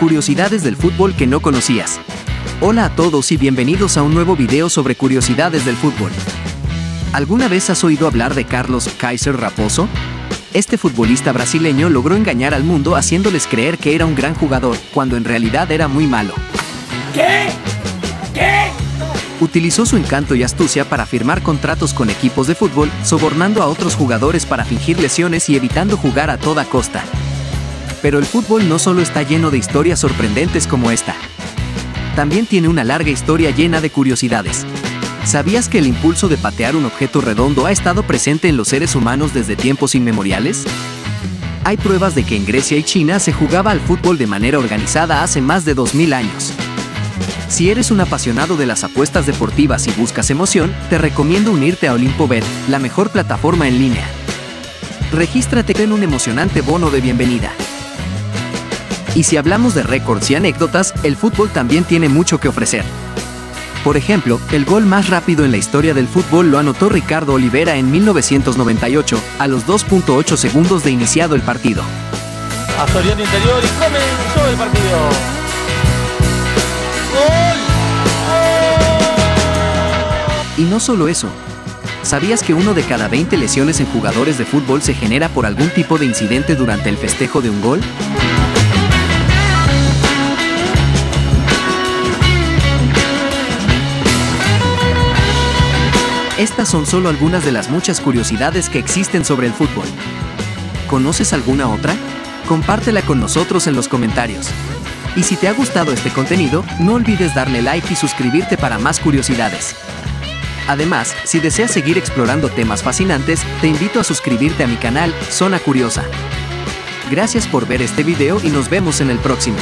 Curiosidades del fútbol que no conocías. Hola a todos y bienvenidos a un nuevo video sobre curiosidades del fútbol. ¿Alguna vez has oído hablar de Carlos Kaiser Raposo? Este futbolista brasileño logró engañar al mundo haciéndoles creer que era un gran jugador, cuando en realidad era muy malo. ¿Qué? ¿Qué? Utilizó su encanto y astucia para firmar contratos con equipos de fútbol, sobornando a otros jugadores para fingir lesiones y evitando jugar a toda costa. Pero el fútbol no solo está lleno de historias sorprendentes como esta. También tiene una larga historia llena de curiosidades. ¿Sabías que el impulso de patear un objeto redondo ha estado presente en los seres humanos desde tiempos inmemoriales? Hay pruebas de que en Grecia y China se jugaba al fútbol de manera organizada hace más de 2000 años. Si eres un apasionado de las apuestas deportivas y buscas emoción, te recomiendo unirte a OlimpoBet, la mejor plataforma en línea. Regístrate en un emocionante bono de bienvenida. Y si hablamos de récords y anécdotas, el fútbol también tiene mucho que ofrecer. Por ejemplo, el gol más rápido en la historia del fútbol lo anotó Ricardo Olivera en 1998, a los 2.8 segundos de iniciado el partido. A Soriano interior y comenzó el partido. ¡Gol! Y no solo eso. ¿Sabías que uno de cada 20 lesiones en jugadores de fútbol se genera por algún tipo de incidente durante el festejo de un gol? Estas son solo algunas de las muchas curiosidades que existen sobre el fútbol. ¿Conoces alguna otra? Compártela con nosotros en los comentarios. Y si te ha gustado este contenido, no olvides darle like y suscribirte para más curiosidades. Además, si deseas seguir explorando temas fascinantes, te invito a suscribirte a mi canal, Zona Curiosa. Gracias por ver este video y nos vemos en el próximo.